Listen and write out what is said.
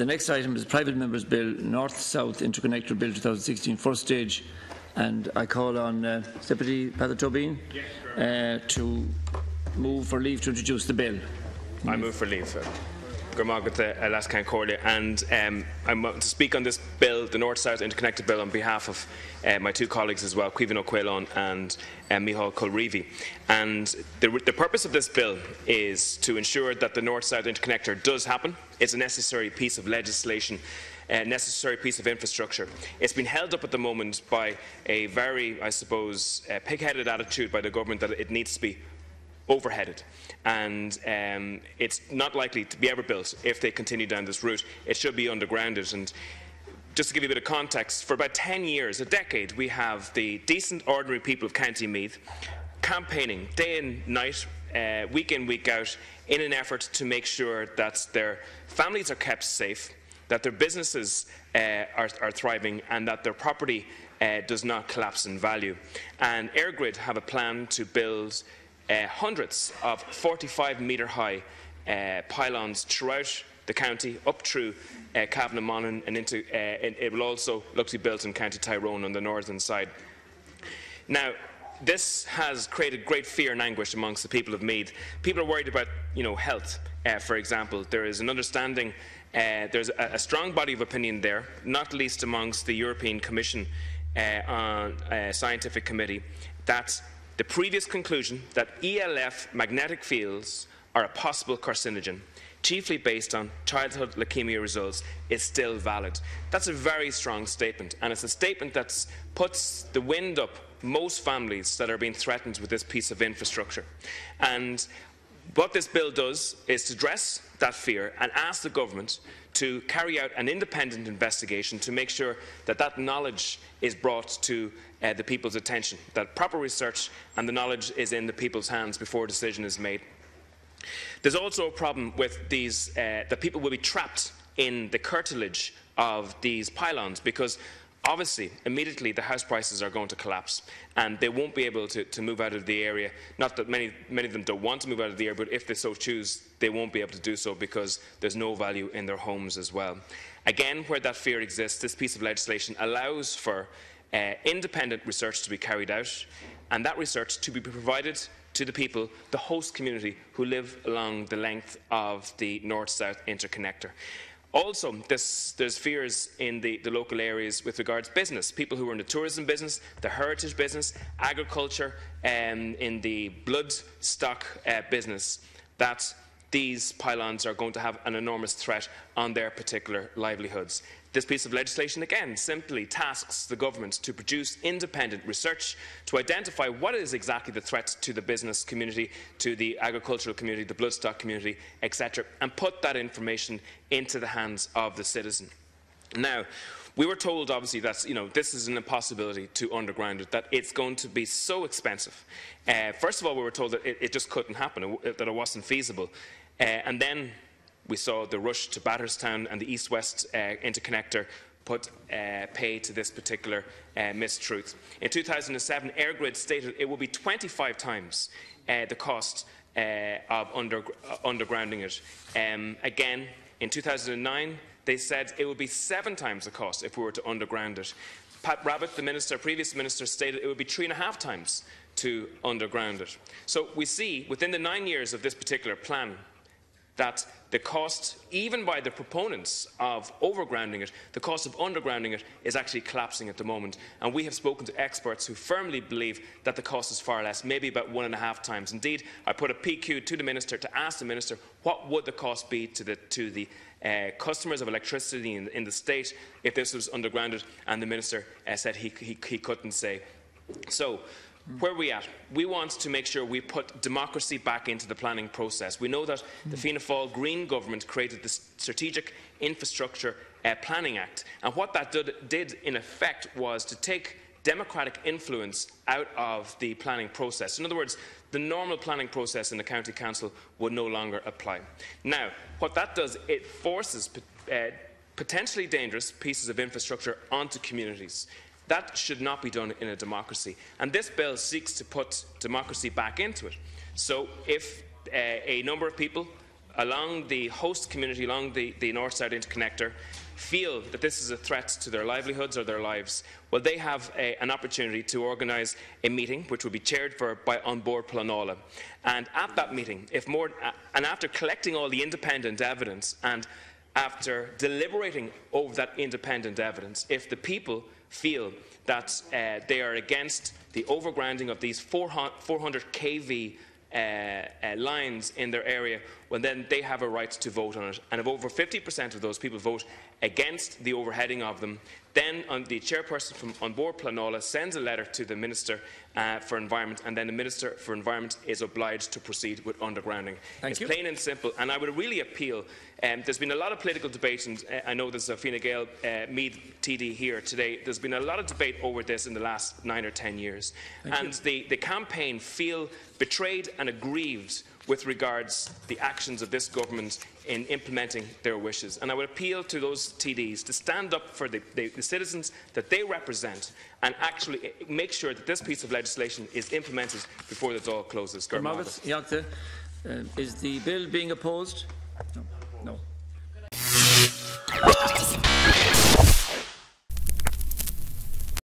the next item is Private Members Bill, North-South Interconnector Bill 2016, first stage. And I call on uh, Deputy Pather-Tobin yes, uh, to move for leave to introduce the bill. I move for leave, sir. Uh, Gormagata Alaskan and um, I'm to speak on this bill, the North-South Interconnector Bill, on behalf of uh, my two colleagues as well, Caoimhghín Ó Caoláin and uh, Mícheál Colreavy. And the, the purpose of this bill is to ensure that the North-South Interconnector does happen. It's a necessary piece of legislation A necessary piece of infrastructure. It's been held up at the moment by a very, I suppose, uh, pig-headed attitude by the government that it needs to be overheaded. And um, it's not likely to be ever built if they continue down this route. It should be undergrounded. And just to give you a bit of context, for about 10 years, a decade, we have the decent, ordinary people of County Meath campaigning day and night, uh, week in, week out, in an effort to make sure that their families are kept safe, that their businesses uh, are, are, thriving, and that their property uh, does not collapse in value. And EirGrid have a plan to build uh, hundreds of 45 metre high uh, pylons throughout the county, up through uh, Cavan and into, uh, it, it will also look to be built in County Tyrone on the northern side. Now, this has created great fear and anguish amongst the people of Meath. People are worried about, you know, health, uh, for example. There is an understanding, uh, there's a, a, strong body of opinion there, not least amongst the European Commission uh, on, uh, Scientific Committee, that the previous conclusion that ELF magnetic fields are a possible carcinogen, chiefly based on childhood leukemia results, is still valid. That's a very strong statement, and it's a statement that puts the wind up most families that are being threatened with this piece of infrastructure. And what this bill does is to address that fear and ask the government to carry out an independent investigation to make sure that that knowledge is brought to uh, the people's attention, that proper research and the knowledge is in the people's hands before a decision is made. There's also a problem with these, uh, that people will be trapped in the curtilage of these pylons because obviously, immediately the house prices are going to collapse and they won't be able to, to, move out of the area. Not that many, many of them don't want to move out of the area, but if they so choose, they won't be able to do so because there's no value in their homes as well. Again, where that fear exists, this piece of legislation allows for uh, independent research to be carried out and that research to be provided to the people, the host community who live along the length of the north-south interconnector. Also, this, there's fears in the, the, local areas with regards to business. People who are in the tourism business, the heritage business, agriculture, um, in the bloodstock uh, business, that these pylons are going to have an enormous threat on their particular livelihoods. This piece of legislation, again, simply tasks the government to produce independent research to identify what is exactly the threat to the business community, to the agricultural community, the bloodstock community, etc., and put that information into the hands of the citizen. Now, we were told, obviously, that you know, this is an impossibility to underground it, that it's going to be so expensive. Uh, first of all, we were told that it, it just couldn't happen, that it wasn't feasible. Uh, and then we saw the rush to Batterstown and the east-west uh, interconnector put uh, pay to this particular uh, mistruth. In 2007, EirGrid stated it will be 25 times uh, the cost uh, of under, uh, undergrounding it. Um, again, in 2009, they said it would be seven times the cost if we were to underground it. Pat Rabbitte, the minister, previous minister, stated it would be three and a half times to underground it. So we see within the nine years of this particular plan, that the cost, even by the proponents of overgrounding it, the cost of undergrounding it is actually collapsing at the moment. And we have spoken to experts who firmly believe that the cost is far less, maybe about one and a half times. Indeed, I put a PQ to the Minister to ask the Minister what would the cost be to the, to the uh, customers of electricity in, in, the state if this was undergrounded, and the Minister uh, said he, he, he couldn't say. So, where are we at? We want to make sure we put democracy back into the planning process. We know that the Fianna Fáil Green government created the Strategic Infrastructure uh, Planning Act, and what that did, did, in effect, was to take democratic influence out of the planning process. In other words, the normal planning process in the county council would no longer apply. Now, what that does, it forces uh, potentially dangerous pieces of infrastructure onto communities. That should not be done in a democracy. And this bill seeks to put democracy back into it. So if uh, a number of people along the host community, along the, the North-South Interconnector, feel that this is a threat to their livelihoods or their lives, well, they have a, an opportunity to organise a meeting, which will be chaired for by An Bord Pleanála. And at that meeting, if more, and after collecting all the independent evidence and after deliberating over that independent evidence, if the people feel that uh, they are against the overgrounding of these 400 kV uh, uh, lines in their area, well, then they have a right to vote on it. And if over 50% of those people vote against the overheading of them, then on the chairperson from An Bord Pleanála sends a letter to the Minister uh, for Environment, and then the Minister for Environment is obliged to proceed with undergrounding. Thank it's you. plain and simple, and I would really appeal. Um, there's been a lot of political debate, and uh, I know there's a Fine Gael uh, Meath TD here today. There's been a lot of debate over this in the last nine or ten years, and the, the campaign feel betrayed and aggrieved with regards the actions of this government in implementing their wishes. And I would appeal to those TDs to stand up for the, the, the citizens that they represent and actually make sure that this piece of legislation is implemented before the door closes. Gur Margaret, Iacta, uh, is the bill being opposed?